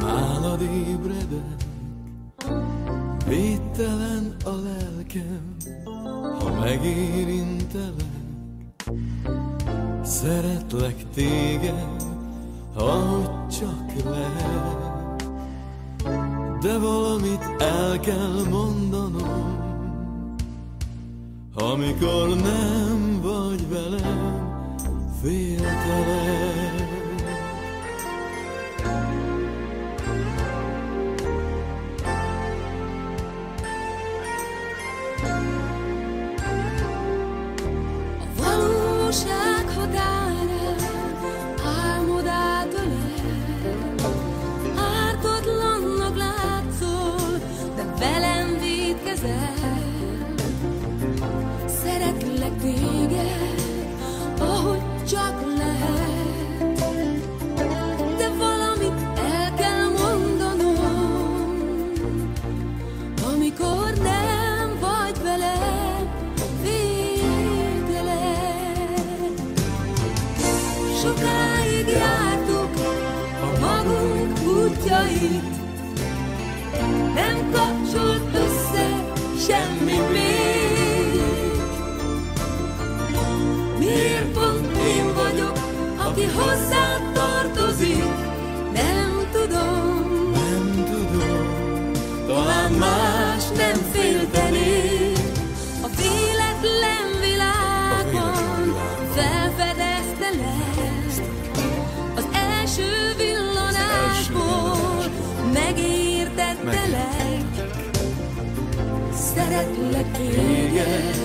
hallgatod ébredek, Védtelen a lelkem, ha megérintelek. Szeretlek téged, ahogy csak lehet. De valamit el kell mondanom, amikor nem vagy velem, féltelek. Valóság határán álmod átölel. Ártatlannak látszol, de velem védkezel. Sokáig jártuk a magunk útjait, nem kapcsolt össze semmi még. Miért pont én vagyok, aki hozzád megértettelek. Szeretlek téged,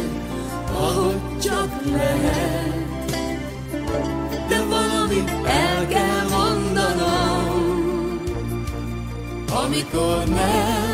ahogy csak lehet. De valamit el kell mondanom, amikor nem